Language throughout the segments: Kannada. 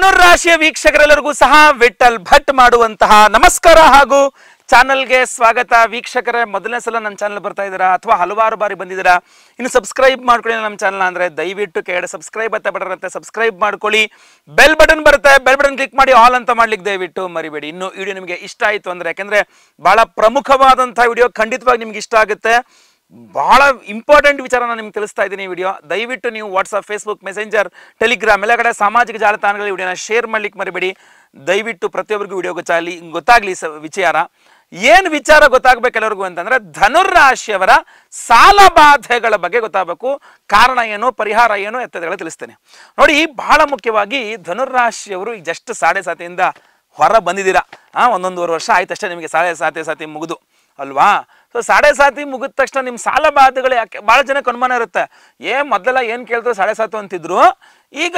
ಧನುರ್ರಾಶಿಯ ವೀಕ್ಷಕರೆಲ್ಲರಿಗೂ ಸಹ ವಿಠಲ್ ಭಟ್ ಮಾಡುವಂತಹ ನಮಸ್ಕಾರ ಹಾಗೂ ಚಾನಲ್ಗೆ ಸ್ವಾಗತ. ವೀಕ್ಷಕರೇ, ಮೊದಲನೇ ಸಲ ನನ್ನ ಚಾನಲ್ ಬರ್ತಾ ಇದ್ದೀರಾ ಅಥವಾ ಹಲವಾರು ಬಾರಿ ಬಂದಿದ್ದೀರಾ? ಇನ್ನು ಸಬ್ಸ್ಕ್ರೈಬ್ ಮಾಡ್ಕೊಳ್ಳಿ ನಮ್ಮ ಚಾನಲ್ ಅಂದರೆ ದಯವಿಟ್ಟು ಕೆಳಗಡೆ ಸಬ್ಸ್ಕ್ರೈಬ್ ಅಂತ ಬಟನ್ ಸಬ್ಸ್ಕ್ರೈಬ್ ಮಾಡ್ಕೊಳ್ಳಿ. ಬೆಲ್ ಬಟನ್ ಬರುತ್ತೆ, ಬೆಲ್ ಬಟನ್ ಕ್ಲಿಕ್ ಮಾಡಿ ಆಲ್ ಅಂತ ಮಾಡ್ಲಿಕ್ಕೆ ದಯವಿಟ್ಟು ಮರಿಬೇಡಿ. ಇನ್ನು ವಿಡಿಯೋ ನಿಮಗೆ ಇಷ್ಟ ಆಯಿತು ಅಂದರೆ ಯಾಕೆಂದರೆ ಭಾಳ ಪ್ರಮುಖವಾದಂಥ ವಿಡಿಯೋ ಖಂಡಿತವಾಗಿ ನಿಮ್ಗೆ ಇಷ್ಟ ಆಗುತ್ತೆ. ಬಹಳ ಇಂಪಾರ್ಟೆಂಟ್ ವಿಚಾರ ನಾನು ನಿಮ್ಗೆ ತಿಳಿಸ್ತಾ ಇದ್ದೀನಿ ವಿಡಿಯೋ ದಯವಿಟ್ಟು ನೀವು ವಾಟ್ಸಪ್ ಫೇಸ್ಬುಕ್ ಮೆಸೆಂಜರ್ ಟೆಲಿಗ್ರಾಮ್ ಎಲ್ಲ ಕಡೆ ಸಾಮಾಜಿಕ ಜಾಲತಾಣಗಳಲ್ಲಿ ವಿಡಿಯೋನ ಶೇರ್ ಮಾಡ್ಲಿಕ್ಕೆ ಮರಿಬೇಡಿ. ದಯವಿಟ್ಟು ಪ್ರತಿಯೊಬ್ಬರಿಗೂ ವಿಡಿಯೋ ಗೊತ್ತಾಗಲಿ ಗೊತ್ತಾಗಲಿ ಸ ವಿಚಾರ. ಏನು ವಿಚಾರ ಗೊತ್ತಾಗಬೇಕು ಎಲ್ಲರಿಗೂ ಅಂತಂದ್ರೆ ಧನುರಾಶಿಯವರ ಸಾಲ ಬಾಧೆಗಳ ಬಗ್ಗೆ ಗೊತ್ತಾಗಬೇಕು. ಕಾರಣ ಏನು, ಪರಿಹಾರ ಏನು ಎತ್ತದಗಳ ತಿಳಿಸ್ತೇನೆ. ನೋಡಿ, ಬಹಳ ಮುಖ್ಯವಾಗಿ ಧನುರಾಶಿಯವರು ಈಗ ಜಸ್ಟ್ ಸಾಡೆ ಸಾತಿಯಿಂದ ಹೊರ ಬಂದಿದ್ದೀರಾ. ಆ, ಒಂದೊಂದೂವರೆ ವರ್ಷ ಆಯ್ತಷ್ಟೇ ನಿಮಗೆ ಸಾಡೆ ಸಾತಿ ಸಾತಿ ಮುಗಿದು. ಅಲ್ವಾ? ಸೊ ಸಾಡೆ ಸಾತಿ ಮುಗಿದ ತಕ್ಷಣ ನಿಮ್ಮ ಸಾಲ ಬಾಧೆಗಳು ಯಾಕೆ ಭಾಳ ಜನಕ್ಕೆ ಅನುಮಾನ ಇರುತ್ತೆ. ಏ, ಮೊದಲೆಲ್ಲ ಏನು ಕೇಳಿದ್ರು ಸಾಡೆ ಸಾತು ಅಂತಿದ್ರು. ಈಗ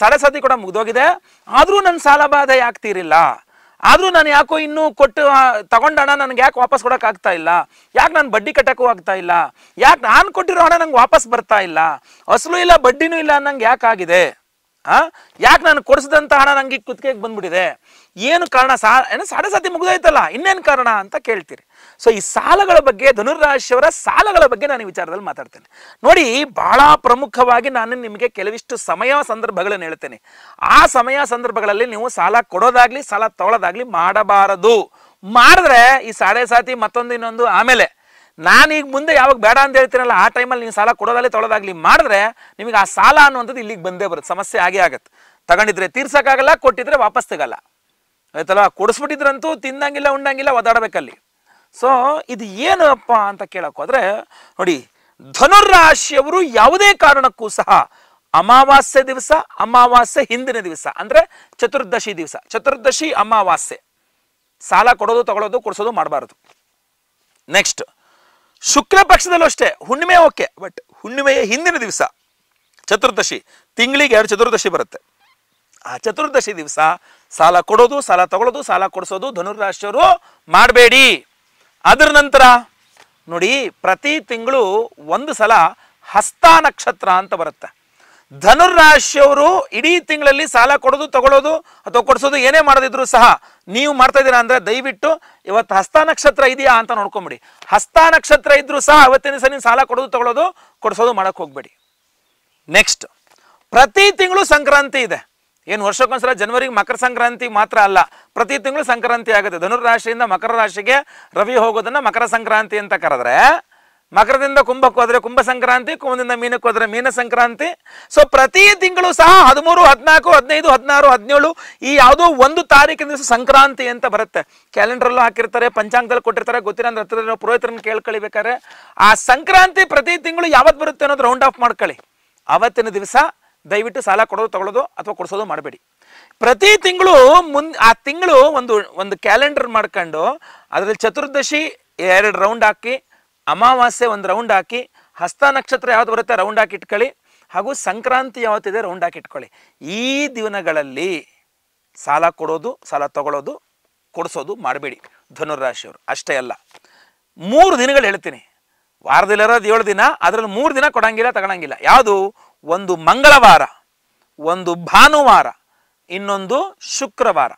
ಸಾಡೆ ಸಾತಿ ಕೂಡ ಮುಗಿದೋಗಿದೆ. ಆದರೂ ನನ್ನ ಸಾಲ ಬಾಧೆ ಯಾಕೆ ತೀರಿಲ್ಲ ಆದರೂ ನಾನು ಯಾಕೋ ಇನ್ನೂ ಕೊಟ್ಟು ತಗೊಂಡ ಹಣ ನನಗೆ ಯಾಕೆ ವಾಪಸ್ ಕೊಡೋಕ್ಕಾಗ್ತಾ ಇಲ್ಲ? ಯಾಕೆ ನಾನು ಬಡ್ಡಿ ಕಟ್ಟೋಕ್ಕೂ ಆಗ್ತಾ ಇಲ್ಲ? ಯಾಕೆ ನಾನು ಕೊಟ್ಟಿರೋ ಹಣ ನಂಗೆ ವಾಪಸ್ ಬರ್ತಾ ಇಲ್ಲ? ಅಸಲು ಇಲ್ಲ, ಬಡ್ಡಿನೂ ಇಲ್ಲ ಅನ್ನಂಗೆ ಯಾಕೆ ಆಗಿದೆ ಆ? ಯಾಕೆ ನಾನು ಕೊಡಿಸಿದಂತ ಹಣ ನಂಗೆ ಕುತ್ತಿಗೆಗೆ ಬಂದ್ಬಿಟ್ಟಿದೆ? ಏನು ಕಾರಣ? ಸಾ, ಏನೋ ಸಾಡೆ ಸಾತಿ ಮುಗಿದೋಯ್ತಲ್ಲ. ಇನ್ನೇನು ಕಾರಣ ಅಂತ ಕೇಳ್ತೀರಿ. ಸೊ ಈ ಸಾಲಗಳ ಬಗ್ಗೆ ಧನುರಾಶಿಯವರ ಸಾಲಗಳ ಬಗ್ಗೆ ನಾನು ವಿಚಾರದಲ್ಲಿ ಮಾತಾಡ್ತೇನೆ. ನೋಡಿ, ಬಹಳ ಪ್ರಮುಖವಾಗಿ ನಾನು ನಿಮಗೆ ಕೆಲವಿಷ್ಟು ಸಮಯ ಸಂದರ್ಭಗಳನ್ನು ಹೇಳ್ತೇನೆ. ಆ ಸಮಯ ಸಂದರ್ಭಗಳಲ್ಲಿ ನೀವು ಸಾಲ ಕೊಡೋದಾಗ್ಲಿ, ಸಾಲ ತಗೊಳ್ಳೋದಾಗ್ಲಿ ಮಾಡಬಾರದು. ಮಾಡಿದ್ರೆ ಈ ಸಾಡೆ ಸಾತಿ ಮತ್ತೊಂದು ಇನ್ನೊಂದು ಆಮೇಲೆ ನಾನೀಗ ಮುಂದೆ ಯಾವಾಗ ಬೇಡ ಅಂತ ಹೇಳ್ತೀನಲ್ಲ, ಆ ಟೈಮಲ್ಲಿ ನೀವು ಸಾಲ ಕೊಡೋದಾಗಲಿ ತೊಳೋದಾಗ್ಲಿ, ಮಾಡಿದ್ರೆ ನಿಮಗೆ ಆ ಸಾಲ ಅನ್ನುವಂಥದ್ದು ಇಲ್ಲಿಗೆ ಬಂದೇ ಬರುತ್ತೆ, ಸಮಸ್ಯೆ ಆಗೇ ಆಗುತ್ತೆ. ತಗೊಂಡಿದ್ರೆ ತೀರ್ಸೋಕ್ಕಾಗಲ್ಲ, ಕೊಟ್ಟಿದ್ರೆ ವಾಪಸ್ ತೆಗಲ್ಲ. ಆಯ್ತಲ್ವಾ ಕೊಡಿಸ್ಬಿಟ್ಟಿದ್ರಂತೂ ತಿನ್ನಂಗಿಲ್ಲ ಉಂಡಂಗಿಲ್ಲ ಒದಾಡಬೇಕಲ್ಲಿ ಸೊ ಇದು ಏನಪ್ಪ ಅಂತ ಕೇಳೋಕ್ಕೋದ್ರೆ ನೋಡಿ, ಧನುರಾಶಿಯವರು ಯಾವುದೇ ಕಾರಣಕ್ಕೂ ಸಹ ಅಮಾವಾಸ್ಯೆ ದಿವಸ, ಅಮಾವಾಸ್ಯೆ ಹಿಂದಿನ ದಿವಸ, ಅಂದ್ರೆ ಚತುರ್ದಶಿ ದಿವಸ. ಚತುರ್ದಶಿ ಅಮಾವಾಸ್ಯೆ. ಸಾಲ ಕೊಡೋದು, ತಗೊಳ್ಳೋದು, ಕೊಡಿಸೋದು, ಮಾಡಬಾರದು. ನೆಕ್ಸ್ಟ್ ಶುಕ್ಲ ಪಕ್ಷದಲ್ಲೂ ಅಷ್ಟೇ, ಹುಣ್ಣಿಮೆ ಓಕೆ ಬಟ್ ಹುಣ್ಣಿಮೆಯ ಹಿಂದಿನ ದಿವಸ, ಚತುರ್ದಶಿ, ತಿಂಗಳಿಗೆ ಎರಡು ಚತುರ್ದಶಿ ಬರುತ್ತೆ. ಆ ಚತುರ್ದಶಿ ದಿವಸ ಸಾಲ ಕೊಡೋದು, ಸಾಲ ತಗೊಳ್ಳೋದು, ಸಾಲ ಕೊಡಿಸೋದು, ಧನುರಾಶಿಯವರು ಮಾಡಬೇಡಿ. ಅದರ ನಂತರ ನೋಡಿ, ಪ್ರತಿ ತಿಂಗಳು ಒಂದು ಸಲ ಹಸ್ತ ನಕ್ಷತ್ರ ಅಂತ ಬರುತ್ತೆ. ಧನುರ್ರಾಶಿಯವರು ಇಡೀ ತಿಂಗಳಲ್ಲಿ ಸಾಲ ಕೊಡೋದು, ತಗೊಳ್ಳೋದು ಅಥವಾ ಕೊಡಿಸೋದು ಏನೇ ಮಾಡದಿದ್ರು ಸಹ ನೀವು ಮಾಡ್ತಾ ಇದ್ದೀರಾ ಅಂದ್ರೆ ದಯವಿಟ್ಟು ಇವತ್ತು ಹಸ್ತ ನಕ್ಷತ್ರ ಇದೆಯಾ ಅಂತ ನೋಡ್ಕೊಂಬಿಡಿ. ಹಸ್ತ ನಕ್ಷತ್ರ ಇದ್ರೂ ಸಹ ಅವತ್ತಿನ ದಿವಸ ನೀವು ಸಾಲ ಕೊಡೋದು, ತಗೊಳ್ಳೋದು, ಕೊಡಿಸೋದು ಮಾಡಕ್ ಹೋಗಬೇಡಿ. ನೆಕ್ಸ್ಟ್ ಪ್ರತಿ ತಿಂಗಳು ಸಂಕ್ರಾಂತಿ ಇದೆ. ಏನು ವರ್ಷಕ್ಕೊಂದ್ಸಲ ಜನವರಿಗೆ ಮಕರ ಸಂಕ್ರಾಂತಿ ಮಾತ್ರ ಅಲ್ಲ, ಪ್ರತಿ ತಿಂಗಳು ಸಂಕ್ರಾಂತಿ ಆಗುತ್ತೆ. ಧನುರ್ ರಾಶಿಯಿಂದ ಮಕರ ರಾಶಿಗೆ ರವಿ ಹೋಗೋದನ್ನ ಮಕರ ಸಂಕ್ರಾಂತಿ ಅಂತ ಕರೆದ್ರೆ ಮಕರದಿಂದ ಕುಂಭಕ್ಕೆ ಹೋದರೆ ಕುಂಭ ಸಂಕ್ರಾಂತಿ ಕುಂಭದಿಂದ ಮೀನಕ್ಕೆ ಹೋದ್ರೆ ಮೀನ ಸಂಕ್ರಾಂತಿ ಸೊ ಪ್ರತಿ ತಿಂಗಳು ಸಹ ಹದಿಮೂರು, ಹದಿನಾಲ್ಕು, ಹದಿನೈದು, ಹದಿನಾರು, ಹದಿನೇಳು ಈ ಯಾವುದೋ ಒಂದು ತಾರೀಕಿನ ದಿವಸ ಸಂಕ್ರಾಂತಿ ಅಂತ ಬರುತ್ತೆ. ಕ್ಯಾಲೆಂಡ್ರಲ್ಲೂ ಹಾಕಿರ್ತಾರೆ, ಪಂಚಾಂಗದಲ್ಲಿ ಕೊಟ್ಟಿರ್ತಾರೆ ಗೊತ್ತಿರೋ ಅಂದ್ರೆ ಹತ್ತಿರ ಪುರೋಹಿತರನ್ನು ಕೇಳ್ಕೊಳ್ಬೇಕಾದ್ರೆ. ಆ ಸಂಕ್ರಾಂತಿ ಪ್ರತಿ ತಿಂಗಳು ಯಾವತ್ತು ಬರುತ್ತೆ ಅನ್ನೋದು ರೌಂಡ್ ಆಫ್ ಮಾಡ್ಕೊಳ್ಳಿ. ಅವತ್ತಿನ ದಿವಸ ದಯವಿಟ್ಟು ಸಾಲ ಕೊಡೋದು, ತಗೊಳ್ಳೋದು ಅಥವಾ ಕೊಡಿಸೋದು ಮಾಡಬೇಡಿ. ಪ್ರತಿ ತಿಂಗಳು ಮುನ್, ಆ ತಿಂಗಳು ಒಂದು ಒಂದು ಕ್ಯಾಲೆಂಡರ್ ಮಾಡ್ಕೊಂಡು ಅದರಲ್ಲಿ ಚತುರ್ದಶಿ ಎರಡು ರೌಂಡ್ ಹಾಕಿ ಅಮಾವಾಸ್ಯೆ ಒಂದು ರೌಂಡ್ ಹಾಕಿ, ಹಸ್ತ ನಕ್ಷತ್ರ ಯಾವ್ದು ಬರುತ್ತೆ ರೌಂಡ್ ಹಾಕಿ ಇಟ್ಕೊಳ್ಳಿ, ಹಾಗೂ ಸಂಕ್ರಾಂತಿ ಯಾವತ್ತಿದೆ ರೌಂಡ್ ಹಾಕಿ ಇಟ್ಕೊಳ್ಳಿ. ಈ ದಿನಗಳಲ್ಲಿ ಸಾಲ ಕೊಡೋದು, ಸಾಲ ತಗೊಳ್ಳೋದು ಕೊಡಿಸೋದು ಮಾಡಬೇಡಿ ಧನುರಾಶಿಯವರು. ಅಷ್ಟೇ ಅಲ್ಲ, ಮೂರು ದಿನಗಳು ಹೇಳ್ತೀನಿ. ವಾರದಲ್ಲಿರೋದು ಏಳು ದಿನ, ಅದರಲ್ಲಿ ಮೂರು ದಿನ ಕೊಡಂಗಿಲ್ಲ, ತಗೊಳಂಗಿಲ್ಲ. ಯಾವುದು? ಒಂದು ಮಂಗಳವಾರ, ಒಂದು ಭಾನುವಾರ, ಇನ್ನೊಂದು ಶುಕ್ರವಾರ.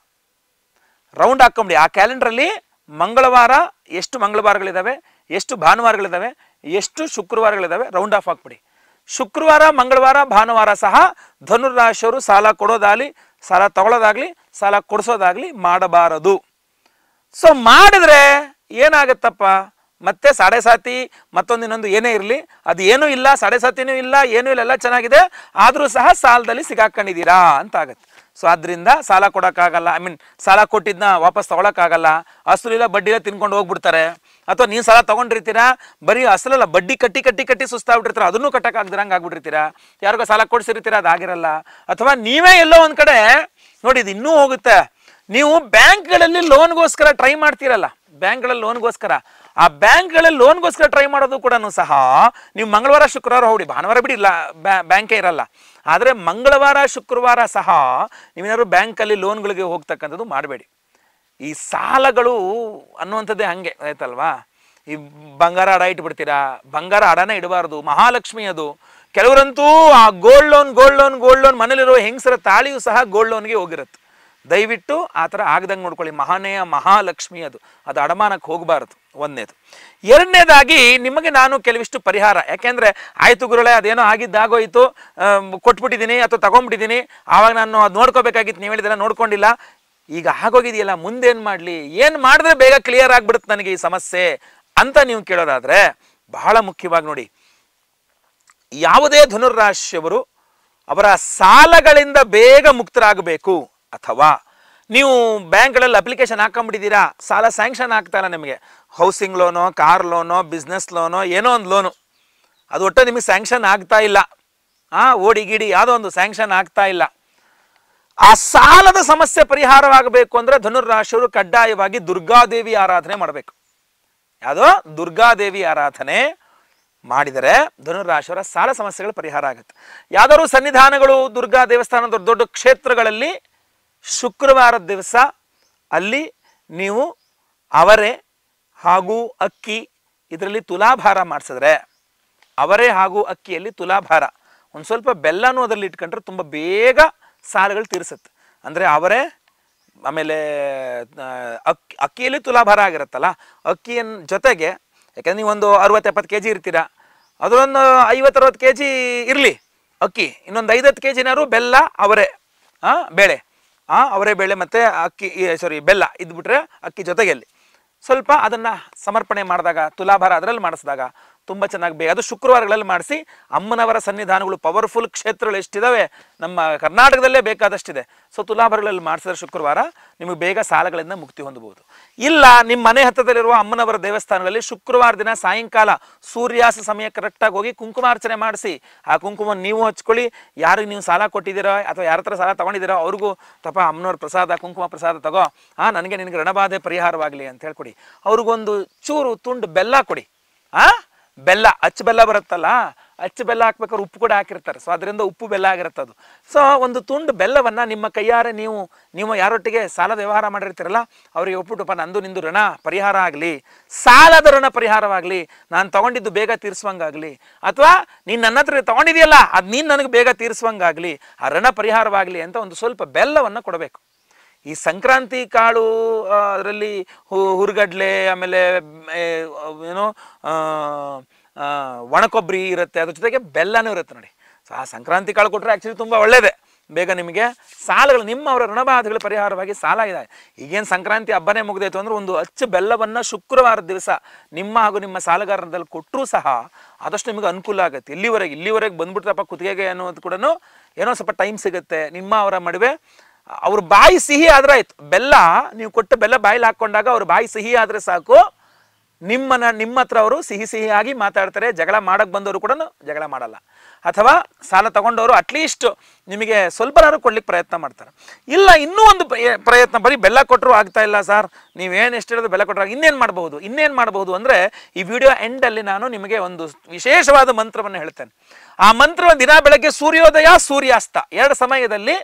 ರೌಂಡ್ ಹಾಕೊಂಬಿಡಿ. ಆ ಕ್ಯಾಲೆಂಡ್ರಲ್ಲಿ ಮಂಗಳವಾರ, ಎಷ್ಟು ಮಂಗಳವಾರಗಳಿದ್ದಾವೆ ಎಷ್ಟು ಭಾನುವಾರಗಳಿದ್ದಾವೆ, ಎಷ್ಟು ಶುಕ್ರವಾರಗಳಿದ್ದಾವೆ ರೌಂಡ್ ಆಫ್ ಹಾಕ್ಬಿಡಿ. ಶುಕ್ರವಾರ, ಮಂಗಳವಾರ, ಭಾನುವಾರ ಸಹ ಧನುರಾಶಿಯವರು ಸಾಲ ಕೊಡೋದಾಗಲಿ, ಸಾಲ ತಗೊಳ್ಳೋದಾಗ್ಲಿ, ಸಾಲ ಕೊಡಿಸೋದಾಗಲಿ ಮಾಡಬಾರದು. ಸೊ ಮಾಡಿದ್ರೆ ಏನಾಗತ್ತಪ್ಪ? ಮತ್ತೆ ಸಾಡೆ ಸಾತಿ ಮತ್ತೊಂದು ಇನ್ನೊಂದು ಏನೇ ಇರಲಿ, ಅದು ಏನೂ ಇಲ್ಲ ಸಾಡೆ ಸಾತಿನೂ ಇಲ್ಲ, ಏನೂ ಇಲ್ಲ, ಎಲ್ಲ ಚೆನ್ನಾಗಿದೆ, ಆದರೂ ಸಹ ಸಾಲದಲ್ಲಿ ಸಿಗಾಕೊಂಡಿದ್ದೀರಾ ಅಂತ ಆಗುತ್ತೆ ಸೊ ಆದ್ರಿಂದ ಸಾಲ ಕೊಡೋಕ್ಕಾಗಲ್ಲ ಐ ಮೀನ್ ಸಾಲ ಕೊಟ್ಟಿದ್ದನ್ನ ವಾಪಸ್ ತಗೊಳಕ್ಕಾಗಲ್ಲ ಬಡ್ಡಿ ಎಲ್ಲ ತಿನ್ಕೊಂಡು ಹೋಗ್ಬಿಡ್ತಾರೆ. ಅಥವಾ ನೀವು ಸಾಲ ತಗೊಂಡಿರ್ತೀರಾ? ಬರೀ ಅಸಲಲ್ಲ, ಬಡ್ಡಿ ಕಟ್ಟಿ ಕಟ್ಟಿ ಕಟ್ಟಿ ಸುಸ್ತಾಗ್ಬಿಟ್ಟಿರ್ತೀರ. ಅದನ್ನು ಕಟ್ಟಕ್ಕಾಗ್ದಿರಂಗೆ ಆಗ್ಬಿಟ್ಟಿರ್ತೀರಾ? ಯಾರಿಗೋ ಸಾಲ ಕೊಡ್ಸಿರ್ತೀರಾ ಅದಾಗಿರಲ್ಲ ಅಥವಾ ನೀವೇ ಎಲ್ಲೋ ಒಂದು ಕಡೆ, ನೋಡಿ ಇದು ಇನ್ನೂ ಹೋಗುತ್ತೆ. ನೀವು ಬ್ಯಾಂಕ್ಗಳಲ್ಲಿ ಲೋನ್ಗೋಸ್ಕರ ಟ್ರೈ ಮಾಡ್ತೀರಲ್ಲ. ಬ್ಯಾಂಕ್ಗಳಲ್ಲಿ ಲೋನ್ಗೋಸ್ಕರ. ಆ ಬ್ಯಾಂಕ್ಗಳಲ್ಲಿ ಲೋನ್ಗೋಸ್ಕರ ಟ್ರೈ ಮಾಡೋದು ಕೂಡ ಸಹ ನೀವು ಮಂಗಳವಾರ, ಶುಕ್ರವಾರ ಹೋಗಿ ಭಾನುವಾರ ಬಿಡಿ, ಇಲ್ಲ ಬ್ಯಾಂಕೇ ಇರಲ್ಲ. ಆದರೆ ಮಂಗಳವಾರ, ಶುಕ್ರವಾರ ಸಹ ನೀವೇನಾದ್ರು ಬ್ಯಾಂಕಲ್ಲಿ ಲೋನ್ಗಳಿಗೆ ಹೋಗ್ತಕ್ಕಂಥದ್ದು ಮಾಡಬೇಡಿ. ಈ ಸಾಲಗಳು ಅನ್ನುವಂಥದ್ದೇ ಹಂಗೆ, ಆಯ್ತಲ್ವಾ? ಈ ಬಂಗಾರ ಅಡ ಇಟ್ಬಿಡ್ತೀರಾ? ಬಂಗಾರ ಅಡನೇ ಇಡಬಾರ್ದು, ಮಹಾಲಕ್ಷ್ಮಿ ಅದು. ಕೆಲವರಂತೂ ಆ gold loan gold loan gold loan ಮನೇಲಿರುವ ಹೆಂಗಸರ ತಾಳಿಯೂ ಸಹ ಗೋಲ್ಡ್ ಲೋನ್ಗೆ ಹೋಗಿರುತ್ತೆ. ದಯವಿಟ್ಟು ಆ ಥರ ಆಗದಂಗೆ ನೋಡ್ಕೊಳ್ಳಿ, ಮಹಾನೇಯ ಮಹಾಲಕ್ಷ್ಮಿ ಅದು. ಅದು ಅಡಮಾನಕ್ಕೆ ಹೋಗಬಾರದು, ಒಂದನೇದು. ಎರಡನೇದಾಗಿ ನಿಮಗೆ ನಾನು ಕೆಲವಿಷ್ಟು ಪರಿಹಾರ, ಯಾಕೆಂದರೆ ಆಯಿತು ಗುರುಳೆ ಅದೇನೋ ಆಗಿದ್ದಾಗೋಯ್ತು ಕೊಟ್ಬಿಟ್ಟಿದ್ದೀನಿ ಅಥವಾ ತಗೊಂಡ್ಬಿಟ್ಟಿದ್ದೀನಿ ಆವಾಗ ನಾನು ಅದು ನೋಡ್ಕೋಬೇಕಾಗಿತ್ತು, ನೀವು ಹೇಳಿದ್ರೆ ನೋಡ್ಕೊಂಡಿಲ್ಲ. ಈಗ ಆಗೋಗಿದೆಯಲ್ಲ ಮುಂದೇನು ಮಾಡಲಿ? ಏನು ಮಾಡಿದ್ರೆ ಬೇಗ ಕ್ಲಿಯರ್ ಆಗ್ಬಿಡುತ್ತೆ ನನಗೆ ಈ ಸಮಸ್ಯೆ ಅಂತ ನೀವು ಕೇಳೋದಾದ್ರೆ, ಬಹಳ ಮುಖ್ಯವಾಗಿ ನೋಡಿ. ಯಾವುದೇ ಧನುರಾಶಿಯವರು ಅವರ ಸಾಲಗಳಿಂದ ಬೇಗ ಮುಕ್ತರಾಗಬೇಕು ಅಥವಾ ನೀವು ಬ್ಯಾಂಕ್ಗಳಲ್ಲಿ ಅಪ್ಲಿಕೇಶನ್ ಹಾಕೊಂಡ್ಬಿಟ್ಟಿದ್ದೀರಾ ಸಾಲ ಸ್ಯಾಂಕ್ಷನ್ ಆಗ್ತಾ ಇಲ್ಲ ನಿಮಗೆ. ಹೌಸಿಂಗ್ ಲೋನೋ ಕಾರ್ ಲೋನೋ ಬಿಸ್ನೆಸ್ ಲೋನೋ ಏನೋ ಒಂದು ಲೋನು ಅದು ಒಟ್ಟು ನಿಮಗೆ ಸ್ಯಾಂಕ್ಷನ್ ಆಗ್ತಾ ಇಲ್ಲ. ಹಾಂ ಓಡಿ ಗಿಡಿ ಯಾವುದೋ ಒಂದು ಸ್ಯಾಂಕ್ಷನ್ ಆಗ್ತಾ ಇಲ್ಲ. ಆ ಸಾಲದ ಸಮಸ್ಯೆ ಪರಿಹಾರವಾಗಬೇಕು ಅಂದ್ರೆ ಧನುರ್ರಾಶಿಯವರು ಕಡ್ಡಾಯವಾಗಿ ದುರ್ಗಾದೇವಿ ಆರಾಧನೆ ಮಾಡಬೇಕು. ಯಾವುದೋ? ದುರ್ಗಾದೇವಿ ಆರಾಧನೆ ಮಾಡಿದರೆ ಧನುರಾಶಿಯವರ ಸಾಲ ಸಮಸ್ಯೆಗಳು ಪರಿಹಾರ ಆಗುತ್ತೆ. ಯಾವ್ದಾದ್ರು ಸನ್ನಿಧಾನಗಳು, ದುರ್ಗಾ ದೇವಸ್ಥಾನ, ದೊಡ್ಡ ದೊಡ್ಡ ಕ್ಷೇತ್ರಗಳಲ್ಲಿ ಶುಕ್ರವಾರದ ದಿವಸ ಅಲ್ಲಿ ನೀವು ಅವರೇ ಹಾಗೂ ಅಕ್ಕಿ ಇದರಲ್ಲಿ ತುಲಾಭಾರ ಮಾಡಿಸಿದ್ರೆ, ಅವರೇ ಹಾಗೂ ಅಕ್ಕಿಯಲ್ಲಿ ತುಲಾಭಾರ. ಒಂದು ಸ್ವಲ್ಪ ಬೆಲ್ಲನೂ ಅದರಲ್ಲಿ ಇಟ್ಕೊಂಡ್ರೆ ತುಂಬ ಬೇಗ ಸಾಲಗಳು ತೀರಿಸುತ್ತೆ. ಅಂದರೆ ಅವರೇ ಆಮೇಲೆ ಅಕ್ಕಿ, ಅಕ್ಕಿಯಲ್ಲಿ ತುಲಾಭಾರ ಆಗಿರುತ್ತಲ್ಲ ಅಕ್ಕಿಯ ಜೊತೆಗೆ, ಯಾಕಂದ್ರೆ ನೀವು ಒಂದು ಅರವತ್ತು ಎಪ್ಪತ್ತು ಕೆ ಜಿ ಇರ್ತೀರಾ ಅದರೊಂದು ಐವತ್ತು ಅರವತ್ತು ಕೆ ಜಿ ಇರಲಿ, ಅಕ್ಕಿ, ಇನ್ನೊಂದು ಐದತ್ತು ಕೆ ಜಿನಾರು ಬೆಲ್ಲ ಅವರೇ ಹಾಂ ಬೇಳೆ ಹಾಂ ಅವರೇ ಬೇಳೆ ಮತ್ತು ಅಕ್ಕಿ ಸಾರಿ ಬೆಲ್ಲ ಇದ್ಬಿಟ್ರೆ ಅಕ್ಕಿ ಜೊತೆಗೆ ಅಲ್ಲಿ ಸ್ವಲ್ಪ ಅದನ್ನು ಸಮರ್ಪಣೆ ಮಾಡಿದಾಗ, ತುಲಾಭಾರ ಅದರಲ್ಲಿ ಮಾಡಿಸಿದಾಗ ತುಂಬ ಚೆನ್ನಾಗಿ ಬೇಗ ಅದು ಶುಕ್ರವಾರಗಳಲ್ಲಿ ಮಾಡಿಸಿ ಅಮ್ಮನವರ ಸನ್ನಿಧಾನಗಳು ಪವರ್ಫುಲ್ ಕ್ಷೇತ್ರಗಳು ಎಷ್ಟಿದಾವೆ ನಮ್ಮ ಕರ್ನಾಟಕದಲ್ಲೇ ಬೇಕಾದಷ್ಟಿದೆ. ಸೊ ತುಲಾಭರಗಳಲ್ಲಿ ಮಾಡಿಸಿದ್ರೆ ಶುಕ್ರವಾರ ನಿಮಗೆ ಬೇಗ ಸಾಲಗಳಿಂದ ಮುಕ್ತಿ ಹೊಂದಬಹುದು. ಇಲ್ಲ, ನಿಮ್ಮ ಮನೆ ಹತ್ತಿರದಲ್ಲಿರುವ ಅಮ್ಮನವರ ದೇವಸ್ಥಾನಗಳಲ್ಲಿ ಶುಕ್ರವಾರ ದಿನ ಸಾಯಂಕಾಲ ಸೂರ್ಯಾಸ್ತ ಸಮಯ ಕರೆಕ್ಟಾಗಿ ಹೋಗಿ ಕುಂಕುಮಾರ್ಚನೆ ಮಾಡಿಸಿ. ಆ ಕುಂಕುಮ ನೀವು ಹಚ್ಕೊಳ್ಳಿ. ಯಾರಿಗೆ ನೀವು ಸಾಲ ಕೊಟ್ಟಿದ್ದೀರೋ ಅಥವಾ ಯಾರ ಹತ್ರ ಸಾಲ ತಗೊಂಡಿದ್ದೀರೋ ಅವ್ರಿಗೂ ತಪ್ಪ ಅಮ್ಮನವ್ರ ಪ್ರಸಾದ, ಕುಂಕುಮ ಪ್ರಸಾದ ತಗೋ. ಆ, ನನಗೆ ನಿನಗೆ ರಣಬಾಧೆ ಪರಿಹಾರವಾಗಲಿ ಅಂತ ಹೇಳ್ಕೊಡಿ. ಅವ್ರಿಗೊಂದು ಚೂರು ತುಂಡು ಬೆಲ್ಲ ಕೊಡಿ. ಆ? ಬೆಲ್ಲ, ಅಚ್ಚು ಬೆಲ್ಲ ಬರುತ್ತಲ್ಲ, ಅಚ್ಚು ಬೆಲ್ಲ ಹಾಕ್ಬೇಕಾದ್ರೆ ಉಪ್ಪು ಕೂಡ ಹಾಕಿರ್ತಾರೆ. ಸೊ ಅದರಿಂದ ಉಪ್ಪು ಬೆಲ್ಲ ಆಗಿರುತ್ತೆ ಅದು. ಸೊ ಒಂದು ತುಂಡು ಬೆಲ್ಲವನ್ನು ನಿಮ್ಮ ಕೈಯಾರೆ ನೀವು ನೀವು ಯಾರೊಟ್ಟಿಗೆ ಸಾಲದ ವ್ಯವಹಾರ ಮಾಡಿರ್ತೀರಲ್ಲ, ಅವರಿಗೆ ಒಪ್ಪುಟಪ್ಪ ನಂದು ನಿಂದು ಋಣ ಪರಿಹಾರ ಆಗಲಿ, ಸಾಲದ ಋಣ ಪರಿಹಾರವಾಗಲಿ, ನಾನು ತಗೊಂಡಿದ್ದು ಬೇಗ ತೀರಿಸುವಂಗಾಗಲಿ, ಅಥವಾ ನೀನು ನನ್ನ ಹತ್ರ ತೊಗೊಂಡಿದೆಯಲ್ಲ, ಅದು ನೀನು ನನಗೆ ಬೇಗ ತೀರಿಸುವಂಗಾಗಲಿ, ಆ ಋಣ ಪರಿಹಾರವಾಗಲಿ ಅಂತ ಒಂದು ಸ್ವಲ್ಪ ಬೆಲ್ಲವನ್ನು ಕೊಡಬೇಕು. ಈ ಸಂಕ್ರಾಂತಿ ಕಾಳು ಅದರಲ್ಲಿ ಹುರುಗಡ್ಲೆ, ಆಮೇಲೆ ಏನು ಒಣಕೊಬ್ಬರಿ ಇರುತ್ತೆ. ಅದ್ರ ಜೊತೆಗೆ ಬೆಲ್ಲನೂ ಇರುತ್ತೆ ನೋಡಿ. ಸೊ ಆ ಸಂಕ್ರಾಂತಿ ಕಾಳು ಕೊಟ್ಟರೆ ಆ್ಯಕ್ಚುಲಿ ತುಂಬ ಒಳ್ಳೆಯದೇ ಬೇಗ ನಿಮಗೆ ಸಾಲಗಳು, ನಿಮ್ಮ ಅವರ ಋಣಬಾಧೆಗಳ ಪರಿಹಾರವಾಗಿ ಸಾಲ ಇದೆ ಈಗೇನು ಸಂಕ್ರಾಂತಿ ಹಬ್ಬನೇ ಮುಗಿದೈತು ಅಂದ್ರೆ ಒಂದು ಅಚ್ಚು ಬೆಲ್ಲವನ್ನು ಶುಕ್ರವಾರದ ದಿವಸ ನಿಮ್ಮ ಹಾಗೂ ನಿಮ್ಮ ಸಾಲಗಾರದಲ್ಲಿ ಕೊಟ್ಟರೂ ಸಹ ಆದಷ್ಟು ನಿಮಗೆ ಅನುಕೂಲ ಆಗುತ್ತೆ. ಇಲ್ಲಿವರೆಗೆ ಇಲ್ಲಿವರೆಗೆ ಬಂದ್ಬಿಡ್ತಪ್ಪ ಕುತ್ತಿಗೆಗೆ ಅನ್ನೋದು ಕೂಡ ಏನೋ ಸ್ವಲ್ಪ ಟೈಮ್ ಸಿಗುತ್ತೆ. ನಿಮ್ಮ ಅವರ ಮಡುವೆ ಅವ್ರ ಬಾಯಿ ಸಿಹಿ ಆದ್ರೆ ಆಯ್ತು. ಬೆಲ್ಲ, ನೀವು ಕೊಟ್ಟ ಬೆಲ್ಲ ಬಾಯಿಲಿ ಹಾಕೊಂಡಾಗ ಅವ್ರ ಬಾಯಿ ಸಿಹಿ ಆದ್ರೆ ಸಾಕು. ನಿಮ್ಮನ ನಿಮ್ಮ ಹತ್ರ ಅವರು ಸಿಹಿ ಸಿಹಿಯಾಗಿ ಮಾತಾಡ್ತಾರೆ. ಜಗಳ ಮಾಡಕ್ ಬಂದವರು ಕೂಡ ಜಗಳ ಮಾಡಲ್ಲ. ಅಥವಾ ಸಾಲ ತಗೊಂಡವರು ಅಟ್ಲೀಸ್ಟ್ ನಿಮಗೆ ಸ್ವಲ್ಪನಾದ್ರು ಕೊಡ್ಲಿಕ್ಕೆ ಪ್ರಯತ್ನ ಮಾಡ್ತಾರೆ. ಇಲ್ಲ, ಇನ್ನೂ ಒಂದು ಪ್ರಯತ್ನ ಬರೀ ಬೆಲ್ಲ ಕೊಟ್ಟರು ಆಗ್ತಾ ಇಲ್ಲ ಸರ್ ನೀವೇನು ಎಷ್ಟು ಹೇಳಿದ್ರು ಬೆಲ್ಲ ಕೊಟ್ಟರು ಇನ್ನೇನು ಮಾಡಬಹುದು? ಇನ್ನೇನು ಮಾಡಬಹುದು ಅಂದರೆ ಈ ವಿಡಿಯೋ ಎಂಡಲ್ಲಿ ನಾನು ನಿಮಗೆ ಒಂದು ವಿಶೇಷವಾದ ಮಂತ್ರವನ್ನು ಹೇಳ್ತೇನೆ. ಆ ಮಂತ್ರವನ್ನು ದಿನ ಬೆಳಗ್ಗೆ ಸೂರ್ಯೋದಯ ಸೂರ್ಯಾಸ್ತ. ಎರಡು ಸಮಯದಲ್ಲಿ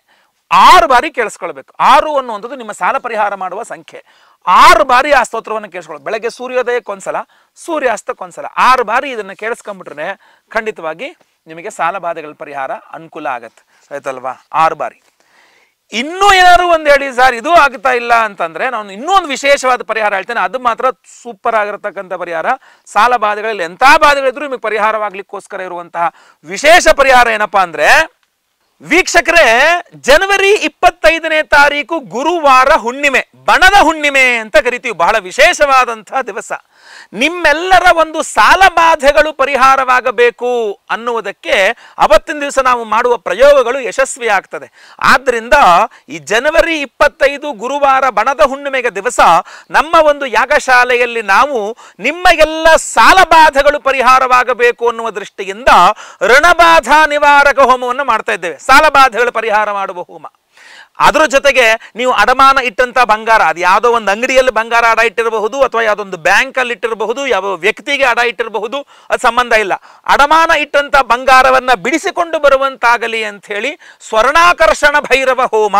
ಆರು ಬಾರಿ ಕೇಳಿಸ್ಕೊಳ್ಬೇಕು. ಆರು ಅನ್ನುವಂಥದ್ದು ನಿಮ್ಮ ಸಾಲ ಪರಿಹಾರ ಮಾಡುವ ಸಂಖ್ಯೆ. ಆರು ಬಾರಿ ಆ ಸ್ತೋತ್ರವನ್ನು ಕೇಳಿಸ್ಕೊಳ್ಬೇಕು ಬೆಳಗ್ಗೆ ಸೂರ್ಯೋದಯಕ್ಕೊಂದ್ಸಲ ಸೂರ್ಯಾಸ್ತಕ್ಕೊಂದ್ಸಲ ಆರು ಬಾರಿ ಇದನ್ನು ಕೇಳಿಸ್ಕೊಂಡ್ಬಿಟ್ರೆ ಖಂಡಿತವಾಗಿ ನಿಮಗೆ ಸಾಲ ಬಾಧೆಗಳ ಪರಿಹಾರ ಅನುಕೂಲ ಆಗತ್ತೆ. ಆಯ್ತಲ್ವಾ? ಆರು ಬಾರಿ. ಇನ್ನೂ ಏನಾದ್ರು ಒಂದು ಹೇಳಿ, ಸರ್, ಇದು ಆಗ್ತಾ ಇಲ್ಲ ಅಂತಂದ್ರೆ ನಾನು ಇನ್ನೂ ಒಂದು ವಿಶೇಷವಾದ ಪರಿಹಾರ ಹೇಳ್ತೇನೆ. ಅದು ಮಾತ್ರ ಸೂಪರ್ ಆಗಿರತಕ್ಕಂಥ ಪರಿಹಾರ. ಸಾಲ ಬಾಧೆಗಳಲ್ಲಿ ಎಂಥ ಬಾಧೆಗಳಿದ್ರು ನಿಮಗೆ ಪರಿಹಾರವಾಗ್ಲಿಕ್ಕೋಸ್ಕರ ಇರುವಂತಹ ವಿಶೇಷ ಪರಿಹಾರ ಏನಪ್ಪಾ ಅಂದ್ರೆ ವೀಕ್ಷಕರೇ ಜನವರಿ ಇಪ್ಪತ್ತೈದನೇ ತಾರೀಕು ಗುರುವಾರ ಹುಣ್ಣಿಮೆ ಬಣದ ಹುಣ್ಣಿಮೆ ಅಂತ ಕರಿತೀವಿ. ಬಹಳ ವಿಶೇಷವಾದಂತಹ ದಿವಸ. ನಿಮ್ಮೆಲ್ಲರ ಒಂದು ಸಾಲ ಬಾಧೆಗಳು ಪರಿಹಾರವಾಗಬೇಕು ಅನ್ನುವುದಕ್ಕೆ ಅವತ್ತಿನ ದಿವಸ ನಾವು ಮಾಡುವ ಪ್ರಯೋಗಗಳು ಯಶಸ್ವಿ ಆಗ್ತದೆ ಆದ್ದರಿಂದ ಈ ಜನವರಿ ಇಪ್ಪತ್ತೈದು ಗುರುವಾರ ಬಣದ ಹುಣ್ಣಿಮೆಗೆ ದಿವಸ ನಮ್ಮ ಒಂದು ಯಾಗಶಾಲೆಯಲ್ಲಿ ನಾವು ನಿಮ್ಮ ಎಲ್ಲ ಸಾಲ ಬಾಧೆಗಳು ಪರಿಹಾರವಾಗಬೇಕು ಅನ್ನುವ ದೃಷ್ಟಿಯಿಂದ ಋಣಬಾಧ ನಿವಾರಕ ಹೋಮವನ್ನು ಮಾಡ್ತಾ ಇದ್ದೇವೆ. ಸಾಲ ಬಾಧೆಗಳು ಪರಿಹಾರ ಮಾಡುವ ಹೋಮ. ಅದರ ಜೊತೆಗೆ ನೀವು ಅಡಮಾನ ಇಟ್ಟಂತ ಬಂಗಾರ, ಅದು ಯಾವುದೋ ಒಂದು ಅಂಗಡಿಯಲ್ಲಿ ಬಂಗಾರ ಅಡ ಇಟ್ಟಿರಬಹುದು ಅಥವಾ ಯಾವುದೊಂದು ಬ್ಯಾಂಕಲ್ಲಿ ಇಟ್ಟಿರಬಹುದು, ಯಾವ ವ್ಯಕ್ತಿಗೆ ಅಡ ಇಟ್ಟಿರಬಹುದು, ಅದು ಸಂಬಂಧ ಇಲ್ಲ. ಅಡಮಾನ ಇಟ್ಟಂತ ಬಂಗಾರವನ್ನ ಬಿಡಿಸಿಕೊಂಡು ಬರುವಂತಾಗಲಿ ಅಂತ ಹೇಳಿ ಸ್ವರ್ಣಾಕರ್ಷಣ ಭೈರವ ಹೋಮ.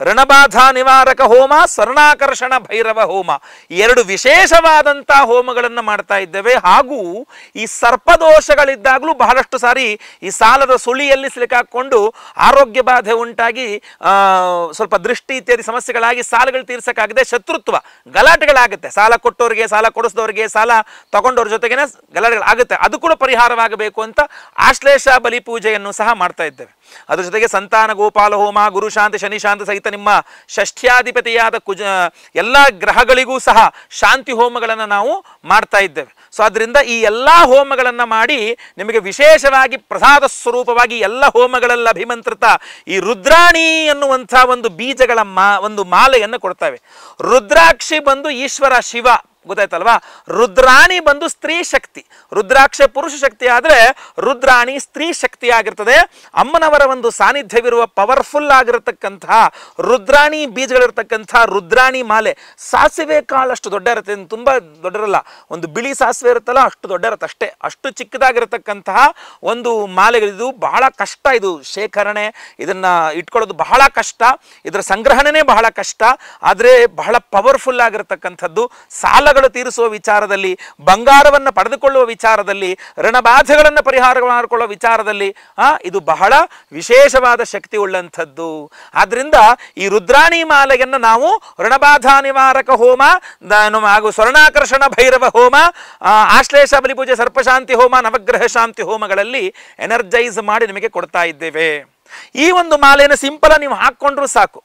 ರಣಬಾಧ ನಿವಾರಕ ಹೋಮ, ಸರಣಾಕರ್ಷಣ ಭೈರವ ಹೋಮ. ಎರಡು ವಿಶೇಷವಾದಂಥ ಹೋಮಗಳನ್ನು ಮಾಡ್ತಾ ಇದ್ದೇವೆ. ಹಾಗೂ ಈ ಸರ್ಪದೋಷಗಳಿದ್ದಾಗಲೂ ಬಹಳಷ್ಟು ಸಾರಿ ಈ ಸಾಲದ ಸುಳಿಯಲ್ಲಿ ಸಿಲುಕಾಕೊಂಡು ಆರೋಗ್ಯ ಬಾಧೆ ಉಂಟಾಗಿ ಸ್ವಲ್ಪ ದೃಷ್ಟಿ ಇತ್ಯಾದಿ ಸಮಸ್ಯೆಗಳಾಗಿ ಸಾಲಗಳು ತೀರ್ಸಕ್ಕಾಗದೆ ಶತ್ರುತ್ವ, ಗಲಾಟೆಗಳಾಗುತ್ತೆ. ಸಾಲ ಕೊಟ್ಟವರಿಗೆ ಸಾಲ ಕೊಡಿಸಿದವರಿಗೆ, ಸಾಲ ತಗೊಂಡವ್ರ ಜೊತೆಗೇನೆ ಗಲಾಟೆಗಳಾಗುತ್ತೆ. ಅದು ಕೂಡ ಪರಿಹಾರವಾಗಬೇಕು ಅಂತ ಆಶ್ಲೇಷ ಬಲಿ ಪೂಜೆಯನ್ನು ಸಹ ಮಾಡ್ತಾ ಇದ್ದೇವೆ. ಅದ್ರ ಜೊತೆಗೆ ಸಂತಾನ, ಗೋಪಾಲ, ಹೋಮ ಗುರುಶಾಂತಿ ಶನಿಶಾಂತಿ ಸಹಿತ ನಿಮ್ಮ ಷಷ್ಠ್ಯಾಧಿಪತಿಯಾದ ಕುಜ, ಎಲ್ಲ ಗ್ರಹಗಳಿಗೂ ಸಹ ಶಾಂತಿ ಹೋಮಗಳನ್ನು ನಾವು ಮಾಡ್ತಾ ಇದ್ದೇವೆ. ಸೊ ಅದರಿಂದ ಈ ಎಲ್ಲ ಹೋಮಗಳನ್ನು ಮಾಡಿ ನಿಮಗೆ ವಿಶೇಷವಾಗಿ ಪ್ರಸಾದ ಸ್ವರೂಪವಾಗಿ ಎಲ್ಲ ಹೋಮಗಳಲ್ಲಿ ಅಭಿಮಂತ್ರಿತ ಈ ರುದ್ರಾಣಿ ಎನ್ನುವಂಥ ಒಂದು ಬೀಜಗಳ ಮಾ, ಒಂದು ಮಾಲೆಯನ್ನು ಕೊಡ್ತವೆ. ರುದ್ರಾಕ್ಷಿ ಬಂದು ಈಶ್ವರ ಶಿವ. ಗೊತ್ತಾಯ್ತಲ್ವಾ? ರುದ್ರಾಣಿ ಬಂದು ಸ್ತ್ರೀ ಶಕ್ತಿ. ರುದ್ರಾಕ್ಷ ಪುರುಷ ಶಕ್ತಿ ಆದರೆ ರುದ್ರಾಣಿ ಸ್ತ್ರೀ ಶಕ್ತಿ ಆಗಿರ್ತದೆ. ಅಮ್ಮನವರ ಒಂದು ಸಾನ್ನಿಧ್ಯವಿರುವ ಪವರ್ಫುಲ್ ಆಗಿರತಕ್ಕಂತಹ ರುದ್ರಾಣಿ ಬೀಜಗಳಿರ್ತಕ್ಕಂಥ ರುದ್ರಾಣಿ ಮಾಲೆ ಸಾಸಿವೆ ಕಾಳಷ್ಟು ದೊಡ್ಡ ಇರುತ್ತೆ. ತುಂಬ ದೊಡ್ಡರಲ್ಲ, ಒಂದು ಬಿಳಿ ಸಾಸಿವೆ ಇರುತ್ತಲ್ಲ ಅಷ್ಟು ದೊಡ್ಡ ಇರುತ್ತೆ ಅಷ್ಟೇ. ಅಷ್ಟು ಚಿಕ್ಕದಾಗಿರತಕ್ಕಂತಹ ಒಂದು ಮಾಲೆಗಳಿದು ಬಹಳ ಕಷ್ಟ ಇದು ಶೇಖರಣೆ. ಇದನ್ನ ಇಟ್ಕೊಳ್ಳೋದು ಬಹಳ ಕಷ್ಟ. ಇದರ ಸಂಗ್ರಹಣೆನೇ ಬಹಳ ಕಷ್ಟ. ಆದರೆ ಬಹಳ ಪವರ್ಫುಲ್ ಆಗಿರತಕ್ಕಂಥದ್ದು ಸಾಲಗಳು ತೀರಿಸುವ ವಿಚಾರದಲ್ಲಿ, ಬಂಗಾರವನ್ನು ಪಡೆದುಕೊಳ್ಳುವ ವಿಚಾರದಲ್ಲಿ, ಋಣಬಾಧೆಗಳನ್ನು ಪರಿಹಾರ ಮಾಡಿಕೊಳ್ಳುವ ವಿಚಾರದಲ್ಲಿ ಇದು ಬಹಳ ವಿಶೇಷವಾದ ಶಕ್ತಿ ಉಳ್ಳಂಥದ್ದು. ಆದ್ದರಿಂದ ಈ ರುದ್ರಾಣಿ ಮಾಲೆಯನ್ನು ನಾವು ಋಣಬಾಧಾ ನಿವಾರಕ ಹೋಮ ಹಾಗೂ ಸ್ವರ್ಣಾಕರ್ಷಣ ಭೈರವ ಹೋಮ ಆಶ್ಲೇಷ ಬಲಿಪೂಜೆ ಸರ್ಪಶಾಂತಿ ಹೋಮ, ನವಗ್ರಹ ಶಾಂತಿ ಹೋಮಗಳಲ್ಲಿ ಎನರ್ಜೈಸ್ ಮಾಡಿ ನಿಮಗೆ ಕೊಡ್ತಾ ಇದ್ದೇವೆ. ಈ ಒಂದು ಮಾಲೆಯನ್ನು ಸಿಂಪಲ್ ನೀವು ಹಾಕ್ಕೊಂಡ್ರೂ ಸಾಕು.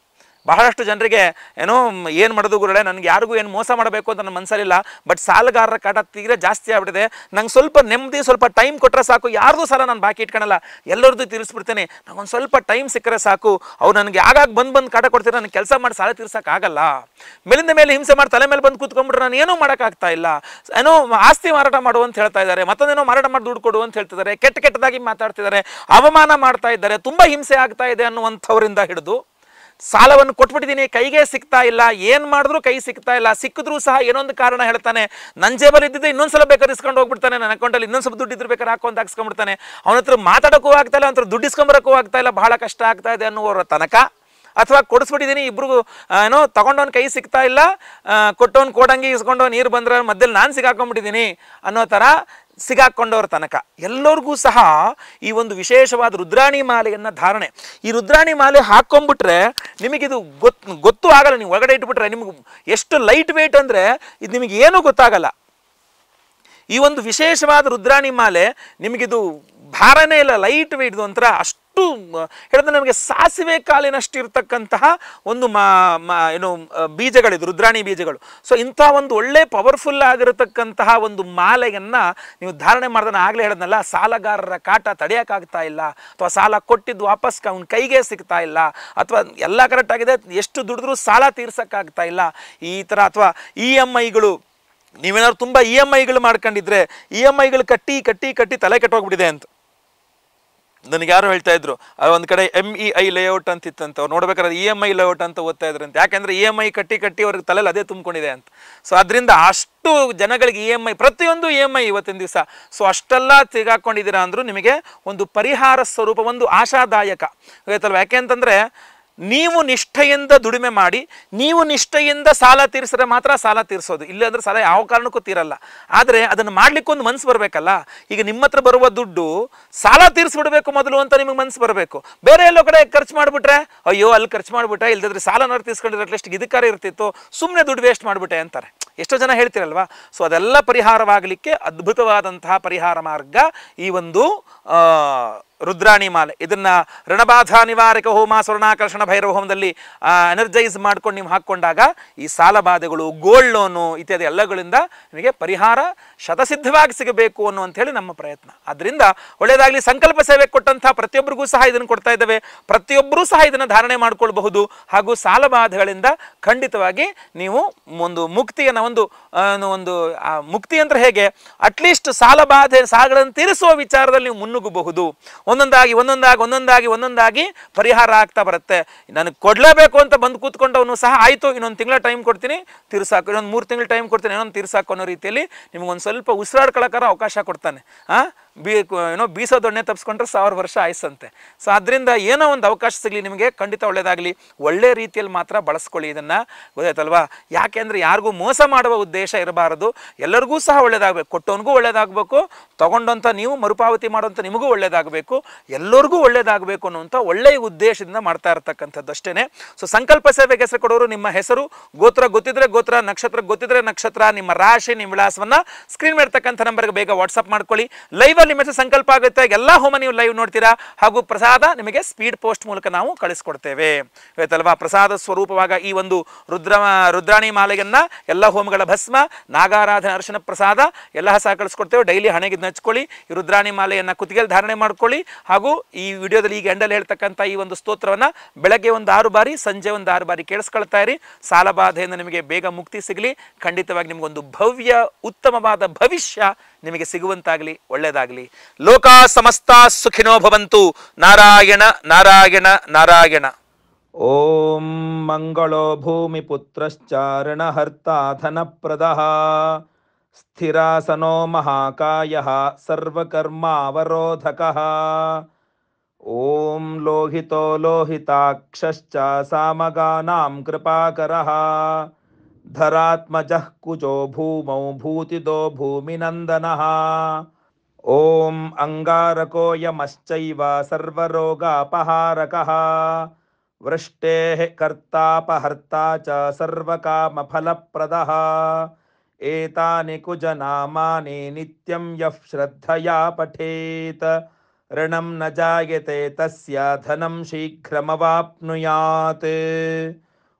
ಬಹಳಷ್ಟು ಜನರಿಗೆ ಏನೋ ಏನು ಮಾಡೋದು ಗುರುಳೆ ನನಗೆ ಯಾರಿಗೂ ಏನು ಮೋಸ ಮಾಡಬೇಕು ಅಂತ ನನ್ನ ಮನಸ್ಸಲ್ಲಿಲ್ಲ ಬಟ್ ಸಾಲಗಾರರ ಕಾಟ ತೀರಾ ಜಾಸ್ತಿ ಆಗ್ಬಿಟ್ಟಿದೆ. ನಂಗೆ ಸ್ವಲ್ಪ ನೆಮ್ಮದಿ, ಸ್ವಲ್ಪ ಟೈಮ್ ಕೊಟ್ಟರೆ ಸಾಕು. ಯಾರ್ದು ಸಾಲ ನಾನು ಬಾಕಿ ಇಟ್ಕೊಳಲ್ಲ. ಎಲ್ಲರದ್ದು ತೀರಿಸ್ಬಿಡ್ತೇನೆ. ನಂಗೊಂದು ಸ್ವಲ್ಪ ಟೈಮ್ ಸಿಕ್ಕರೆ ಸಾಕು. ಅವ್ರು ನನಗೆ ಆಗಾಗ ಬಂದು ಬಂದು ಕಾಟ ಕೊಡ್ತೀರ ನನಗೆ ಕೆಲಸ ಮಾಡಿ ಸಾಲ ತೀರ್ಸೋಕ್ಕಾಗಲ್ಲ. ಮೇಲಿಂದ ಮೇಲೆ ಹಿಂಸೆ ಮಾಡಿ ತಲೆ ಮೇಲೆ ಬಂದು ಕೂತ್ಕೊಂಡ್ಬಿಟ್ರೆ ನಾನು ಏನೂ ಮಾಡೋಕ್ಕಾಗ್ತಾ ಇಲ್ಲ. ಏನೋ ಆಸ್ತಿ ಮಾರಾಟ ಮಾಡು ಅಂತ ಹೇಳ್ತಾ ಇದ್ದಾರೆ. ಮತ್ತೊಂದೇನೋ ಮಾರಾಟ ಮಾಡಿ ದುಡ್ಡು ಕೊಡು ಅಂತ ಹೇಳ್ತಿದ್ದಾರೆ. ಕೆಟ್ಟ ಕೆಟ್ಟದಾಗಿ ಮಾತಾಡ್ತಿದ್ದಾರೆ. ಅವಮಾನ ಮಾಡ್ತಾ ಇದ್ದಾರೆ. ತುಂಬ ಹಿಂಸೆ ಆಗ್ತಾ ಇದೆ ಅನ್ನುವಂಥವರಿಂದ ಹಿಡಿದು ಸಾಲವನ್ನು ಕೊಟ್ಬಿಟ್ಟಿದ್ದೀನಿ, ಕೈಗೆ ಸಿಗ್ತಾ ಇಲ್ಲ, ಏನು ಮಾಡಿದ್ರು ಕೈ ಸಿಗ್ತಾ ಇಲ್ಲ, ಸಿಕ್ಕಿದ್ರೂ ಸಹ ಏನೊಂದು ಕಾರಣ ಹೇಳ್ತಾನೆ ನನ್ನ ಜೇಬಲ್ಲಿ ಇದ್ದಿದ್ದೆ ಇನ್ನೊಂದ್ಸಲ ಬೇಕಾದ್ರೆ ಇಸ್ಕೊಂಡು ಹೋಗ್ಬಿಡ್ತಾನೆ, ನನ್ನ ಅಕೌಂಟಲ್ಲಿ ಇನ್ನೊಂದು ಸ್ವಲ್ಪ ದುಡ್ಡು ಇದ್ರೆ ಬೇಕಾದ್ರೆ ಹಾಕೋ ಅಂತ ಹಾಕ್ಸ್ಕೊಂಡ್ಬಿಡ್ತಾನೆ. ಅವನ ಹತ್ರ ಮಾತಾಡೋಕ್ಕೂ ಆಗ್ತಾ ಇಲ್ಲ ಅಂತ ದುಡ್ಡು ಇಸ್ಕೊಂಬರೋಕ್ಕೂ ಆಗ್ತಾ ಇಲ್ಲ, ಬಹಳ ಕಷ್ಟ ಆಗ್ತಾ ಇದೆ ಅನ್ನುವರ ತನಕ. ಅಥವಾ ಕೊಡಿಸ್ಬಿಟ್ಟಿದ್ದೀನಿ, ಇಬ್ರಿಗೂ ಏನೋ ತಗೊಂಡವನ್ ಕೈ ಸಿಗ್ತಾ ಇಲ್ಲ ಕೊಟ್ಟವನ್ ಕೋಡಂಗಿ ಇಸ್ಕೊಂಡು ನೀರು ಬಂದ್ರೆ ಮಧ್ಯದಲ್ಲಿ ನಾನು ಸಿಗಾಕೊಂಡ್ಬಿಟ್ಟಿದ್ದೀನಿ ಅನ್ನೋ ಥರ ಸಿಗಾಕೊಂಡವ್ರ ತನಕ. ಎಲ್ಲರಿಗೂ ಸಹ ಈ ಒಂದು ವಿಶೇಷವಾದ ರುದ್ರಾಣಿ ಮಾಲೆಯನ್ನು ಧಾರಣೆ. ಈ ರುದ್ರಾಣಿ ಮಾಲೆ ಹಾಕೊಂಡ್ಬಿಟ್ರೆ ನಿಮಗಿದು ಗೊತ್ತು ಗೊತ್ತು ಆಗಲ್ಲ. ನೀವು ಒಳಗಡೆ ಇಟ್ಬಿಟ್ರೆ ನಿಮ್ಗೆ ಎಷ್ಟು ಲೈಟ್ ವೆಯ್ಟ್ ಅಂದರೆ ಇದು ನಿಮಗೆ ಏನೂ ಗೊತ್ತಾಗಲ್ಲ. ಈ ಒಂದು ವಿಶೇಷವಾದ ರುದ್ರಾಣಿ ಮಾಲೆ ನಿಮಗಿದು ಭಾರನೇ ಇಲ್ಲ, ಲೈಟ್ ವೆಯ್ಟ್ ಒಂಥರ ಅಷ್ಟು ಮ, ಹೇಳಿದ್ರೆ ನಮಗೆ ಸಾಸಿವೆ ಕಾಲಿನಷ್ಟು ಇರತಕ್ಕಂತಹ ಒಂದು ಮಾ ಏನು ಬೀಜಗಳಿದು ರುದ್ರಾಣಿ ಬೀಜಗಳು. ಸೊ ಇಂಥ ಒಂದು ಒಳ್ಳೆ ಪವರ್ಫುಲ್ ಆಗಿರತಕ್ಕಂತಹ ಒಂದು ಮಾಲೆಯನ್ನು ನೀವು ಧಾರಣೆ ಮಾಡಿದ್ರೆ ನಾನು ಆಗಲೇ ಹೇಳಿದ್ನಲ್ಲ ಸಾಲಗಾರರ ಕಾಟ ತಡೆಯೋಕ್ಕಾಗ್ತಾ ಇಲ್ಲ ಅಥವಾ ಸಾಲ ಕೊಟ್ಟಿದ್ದು ವಾಪಸ್ ಅವ್ನ ಕೈಗೆ ಸಿಗ್ತಾ ಇಲ್ಲ ಅಥವಾ ಎಲ್ಲ ಕರೆಕ್ಟ್ ಆಗಿದೆ ಎಷ್ಟು ದುಡಿದ್ರೂ ಸಾಲ ತೀರ್ಸೋಕ್ಕಾಗ್ತಾ ಇಲ್ಲ ಈ ಥರ ಅಥವಾ ಇ ಎಂ ಐಗಳು ನೀವೇನಾದ್ರು ತುಂಬ ಇ ಎಂ ಐಗಳು ಮಾಡ್ಕೊಂಡಿದ್ರೆ ಇ ಎಂ ಐಗಳು ಕಟ್ಟಿ ಕಟ್ಟಿ ಕಟ್ಟಿ ತಲೆ ಕೆಟ್ಟೋಗ್ಬಿಟ್ಟಿದೆ ಅಂತ. ನನಗೆ ಯಾರು ಹೇಳ್ತಾ ಇದ್ರು ಒಂದು ಕಡೆ ಎಂ ಇ ಐ ಲೇಔಟ್ ಅಂತ ಇತ್ತಂತ, ಅವ್ರು ನೋಡ್ಬೇಕಾದ್ರೆ ಇ ಎಂ ಐ ಲೇಔಟ್ ಅಂತ ಓದ್ತಾ ಇದ್ರಂತೆ ಯಾಕೆಂದ್ರೆ ಇ ಎಂ ಐ ಕಟ್ಟಿ ಕಟ್ಟಿ ಅವ್ರಿಗೆ ತಲೆಯಲ್ಲಿ ಅದೇ ತುಂಬಿಕೊಂಡಿದೆ ಅಂತ. ಸೊ ಅದರಿಂದ ಅಷ್ಟು ಜನಗಳಿಗೆ ಇ ಎಂ ಐ ಪ್ರತಿಯೊಂದು ಇ ಎಂ ಐ ಇವತ್ತಿನ ದಿವಸ. ಸೊ ಅಷ್ಟೆಲ್ಲ ತಿಗಾಕೊಂಡಿದ್ದೀರಾ ಅಂದರೂ ನಿಮಗೆ ಒಂದು ಪರಿಹಾರ ಸ್ವರೂಪ, ಒಂದು ಆಶಾದಾಯಕ. ಗೊತ್ತಲ್ವ ಯಾಕೆ ಅಂತಂದ್ರೆ ನೀವು ನಿಷ್ಠೆಯಿಂದ ದುಡಿಮೆ ಮಾಡಿ, ನೀವು ನಿಷ್ಠೆಯಿಂದ ಸಾಲ ತೀರಿಸಿದ್ರೆ ಮಾತ್ರ ಸಾಲ ತೀರಿಸೋದು. ಇಲ್ಲಾಂದ್ರೆ ಸಾಲ ಯಾವ ಕಾರಣಕ್ಕೂ ತೀರಲ್ಲ. ಆದರೆ ಅದನ್ನು ಮಾಡ್ಲಿಕ್ಕೆ ಒಂದು ಮನ್ಸು ಬರಬೇಕಲ್ಲ? ಈಗ ನಿಮ್ಮ ಹತ್ರ ಬರುವ ದುಡ್ಡು ಸಾಲ ತೀರಿಸ್ಬಿಡ್ಬೇಕು ಮೊದಲು ಅಂತ ನಿಮಗೆ ಮನ್ಸು ಬರಬೇಕು. ಬೇರೆ ಎಲ್ಲೋ ಕಡೆ ಖರ್ಚು ಮಾಡಿಬಿಟ್ರೆ, ಅಯ್ಯೋ, ಅಲ್ಲಿ ಖರ್ಚು ಮಾಡಿಬಿಟ್ರೆ ಇಲ್ದಿದ್ರೆ ಸಾಲನಾರು ತೀರ್ಸ್ಕೊಂಡಿದ್ರೆ ಅಟ್ಲೀಸ್ಟ್ ಇದಕ್ಕಾರ ಇರ್ತಿತ್ತು ಸುಮ್ಮನೆ ದುಡ್ಡು ವೇಸ್ಟ್ ಮಾಡಿಬಿಟ್ಟೆ ಅಂತಾರೆ. ಎಷ್ಟೋ ಜನ ಹೇಳ್ತಿರಲ್ವಾ? ಸೊ ಅದೆಲ್ಲ ಪರಿಹಾರವಾಗಲಿಕ್ಕೆ ಅದ್ಭುತವಾದಂತಹ ಪರಿಹಾರ ಮಾರ್ಗ ಈ ಒಂದು ರುದ್ರಾಣಿ ಮಾಲೆ. ಇದನ್ನು ಋಣಬಾಧ ನಿವಾರಕ ಹೋಮ, ಸ್ವರ್ಣಾಕರ್ಷಣ, ಭೈರವ ಹೋಮದಲ್ಲಿ ಎನರ್ಜೈಸ್ ಮಾಡ್ಕೊಂಡು ನೀವು ಹಾಕ್ಕೊಂಡಾಗ ಈ ಸಾಲಬಾಧೆಗಳು, ಗೋಲ್ಡ್ ಲೋನು ಇತ್ಯಾದಿ ಎಲ್ಲಗಳಿಂದ ನಿಮಗೆ ಪರಿಹಾರ ಶತಸಿದ್ಧವಾಗಿ ಸಿಗಬೇಕು ಅನ್ನುವಂಥೇಳಿ ನಮ್ಮ ಪ್ರಯತ್ನ. ಅದರಿಂದ ಒಳ್ಳೆಯದಾಗಲಿ ಸಂಕಲ್ಪ ಸೇವೆ ಕೊಟ್ಟಂಥ ಪ್ರತಿಯೊಬ್ಬರಿಗೂ ಸಹ ಇದನ್ನು ಕೊಡ್ತಾ ಇದ್ದಾವೆ. ಪ್ರತಿಯೊಬ್ಬರೂ ಸಹ ಇದನ್ನು ಧಾರಣೆ ಮಾಡಿಕೊಳ್ಬಹುದು. ಹಾಗೂ ಸಾಲಬಾಧೆಗಳಿಂದ ಖಂಡಿತವಾಗಿ ನೀವು ಒಂದು ಮುಕ್ತಿಯನ್ನು, ಒಂದು ಒಂದು ಮುಕ್ತಿ ಅಂದ್ರೆ ಹೇಗೆ? ಅಟ್ಲೀಸ್ಟ್ ಸಾಲಬಾಧೆ, ಸಾಲಗಳನ್ನು ತೀರಿಸುವ ವಿಚಾರದಲ್ಲಿ ನೀವು ಮುನ್ನುಗ್ಗಬಹುದು. ಒಂದೊಂದಾಗಿ ಒಂದೊಂದಾಗಿ ಒಂದೊಂದಾಗಿ ಒಂದೊಂದಾಗಿ ಪರಿಹಾರ ಆಗ್ತಾ ಬರುತ್ತೆ. ನನಗೆ ಕೊಡಲೇಬೇಕು ಅಂತ ಬಂದು ಕೂತ್ಕೊಂಡವನು ಸಹ ಆಯಿತು, ಇನ್ನೊಂದು ತಿಂಗಳ ಟೈಮ್ ಕೊಡ್ತೀನಿ, ತೀರ್ಸಾಕು, ಇನ್ನೊಂದು ಮೂರು ತಿಂಗಳು ಟೈಮ್ ಕೊಡ್ತೀನಿ, ಇನ್ನೊಂದು ತೀರ್ಸಾಕು ಅನ್ನೋ ರೀತಿಯಲ್ಲಿ ನಿಮ್ಗೊಂದು ಸ್ವಲ್ಪ ಉಸಿರಾಡ್ಕೊಳ್ಳೋಕ್ಕಾರ ಅವಕಾಶ ಕೊಡ್ತಾನೆ. ಆ? ಬೀ ಏನೋ ಬೀಸೋ ದೊಣ್ಣೆ ತಪ್ಪಿಸ್ಕೊಂಡ್ರೆ ಸಾವಿರ ವರ್ಷ ಆಯ್ಸಂತೆ. ಸೊ ಅದರಿಂದ ಏನೋ ಒಂದು ಅವಕಾಶ ಸಿಗಲಿ ನಿಮಗೆ, ಖಂಡಿತ ಒಳ್ಳೇದಾಗಲಿ. ಒಳ್ಳೆ ರೀತಿಯಲ್ಲಿ ಮಾತ್ರ ಬಳಸ್ಕೊಳ್ಳಿ ಇದನ್ನು. ಗೊತ್ತಾಯ್ತಲ್ವಾ? ಯಾಕೆಂದರೆ ಯಾರಿಗೂ ಮೋಸ ಮಾಡುವ ಉದ್ದೇಶ ಇರಬಾರದು. ಎಲ್ಲರಿಗೂ ಸಹ ಒಳ್ಳೆಯದಾಗಬೇಕು ಕೊಟ್ಟವನಿಗೂ ಒಳ್ಳೇದಾಗಬೇಕು. ತೊಗೊಂಡಂಥ ನೀವು ಮರುಪಾವತಿ ಮಾಡುವಂಥ ನಿಮಗೂ ಒಳ್ಳೆಯದಾಗಬೇಕು ಎಲ್ಲರಿಗೂ ಒಳ್ಳೇದಾಗಬೇಕು ಅನ್ನುವಂಥ ಒಳ್ಳೆಯ ಉದ್ದೇಶದಿಂದ ಮಾಡ್ತಾ ಇರತಕ್ಕಂಥದ್ದು ಅಷ್ಟೇ ಸೊ ಸಂಕಲ್ಪ ಸೇವೆಗೆ ಹೆಸರು ಕೊಡೋರು ನಿಮ್ಮ ಹೆಸರು. ಗೋತ್ರ ಗೊತ್ತಿದ್ರೆ ಗೋತ್ರ, ನಕ್ಷತ್ರ ಗೊತ್ತಿದ್ರೆ ನಕ್ಷತ್ರ. ನಿಮ್ಮ ರಾಶಿ, ನಿಮ್ಮ ವಿಳಾಸವನ್ನು ಸ್ಕ್ರೀನ್ ಮಾಡ್ತಕ್ಕಂಥ ನಂಬರ್ಗೆ ಬೇಗ ವಾಟ್ಸಪ್ ಮಾಡ್ಕೊಳ್ಳಿ. ಮೆಸೇಜ್ ಸಂಕಲ್ಪ ಆಗುತ್ತೆ. ಎಲ್ಲ ಹೋಮ ನೀವು ಲೈವ್ ನೋಡ್ತೀರಾ? ಹಾಗೂ ಪ್ರಸಾದ ನಿಮಗೆ ಸ್ಪೀಡ್ ಪೋಸ್ಟ್ ಮೂಲಕ ನಾವು ಕಳಿಸ್ಕೊಡ್ತೇವೆ. ಆಯ್ತಲ್ವಾ ಪ್ರಸಾದ ಸ್ವರೂಪವಾಗ ಈ ಒಂದು ರುದ್ರ, ರುದ್ರಾಣಿ ಮಾಲೆಯನ್ನ ಎಲ್ಲ ಹೋಮಗಳ ಭಸ್ಮ, ನಾಗಾರಾಧನ, ಅರ್ಶನ ಪ್ರಸಾದ ಎಲ್ಲ ಸಹ ಕಳಿಸ್ಕೊಡ್ತೇವೆ. ಡೈಲಿ ಹಣೆಗೆ ಹಚ್ಕೊಳ್ಳಿ ಈ ರುದ್ರಾಣಿ ಮಾಲೆಯನ್ನು ಕುತ್ತಿಗೆಯಲ್ಲಿ ಧಾರಣೆ ಮಾಡ್ಕೊಳ್ಳಿ. ಹಾಗೂ ಈ ವಿಡಿಯೋದಲ್ಲಿ ಈಗ ಎಂಡಲ್ಲಿ ಹೇಳ್ತಕ್ಕಂಥ ಈ ಒಂದು ಸ್ತೋತ್ರವನ್ನ ಬೆಳಗ್ಗೆ ಒಂದು ಆರು ಬಾರಿ, ಸಂಜೆ ಒಂದು ಆರು ಬಾರಿ ಕೇಳಿಸ್ಕೊಳ್ತಾ ಇರಿ. ಸಾಲ ಬಾಧೆಯಿಂದ ನಿಮಗೆ ಬೇಗ ಮುಕ್ತಿ ಸಿಗಲಿ. ಖಂಡಿತವಾಗಿ ನಿಮಗೊಂದು ಭವ್ಯ, ಉತ್ತಮವಾದ ಭವಿಷ್ಯ ನಿಮಗೆ ಸಿಗುವಂತಾಗಲಿ. ಒಳ್ಳೆಯದಾಗಲಿ. ಲೋಕ ಸಮಸ್ತ ಸುಖಿನೋ ಭವಂತು ನಾರಾಯಣ ನಾರಾಯಣ ನಾರಾಯಣ ॐ मङ्गलो भूमिपुत्रश्चारणहर्ता धनप्रदः स्थिरासनो महाकायः सर्वकर्मावरोधकः ॐ लोहितो लोहिताक्षश्च सामगानां कृपाकरः धरात्मजः कुजो भूमौ भूतिदो भूमिनन्दनः ॐ अङ्गारको यमश्चैव सर्वरोगापहारकः। वृष्टेः कर्तापहर्ता च सर्वकामफलप्रदः। एतानि कुजनामानि नित्यं यः श्रद्धया पठेत्। ऋणं न जायते तस्य धनं शीघ्रमवाप्नुयात्।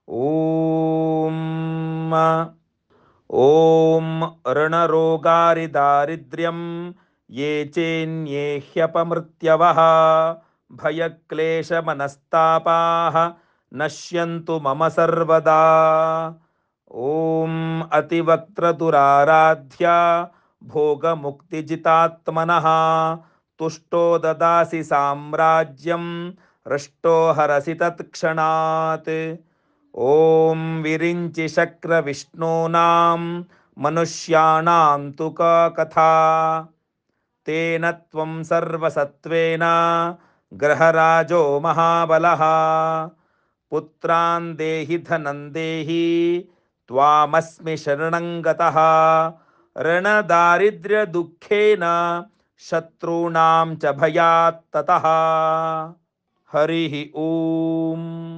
ॐ ॐ ऋणरोगारिदारिद्र्यं ये चेन्ये ह्यपमृत्यवः, भयक्लेशमनस्तापाः, नश्यन्तु मम सर्वदा। ॐ अतिवक्त्रदुराराध्या, भोगमुक्तिजितात्मनः, तुष्टो ददासि साम्राज्यं, हृष्टो हरसि तत्क्षणात्। ॐ विरिञ्चि शक्रविष्णूनां, मनुष्याणां तु का कथा तेन त्वं सर्वसत्त्वेन ग्रहराजो महाबलः। पुत्रान् देहि, धनं देहि, त्वामस्मि शरणं गतः। ऋणदारिद्र्यदुःखेन शत्रूणां च भयात् हरिः ॐ।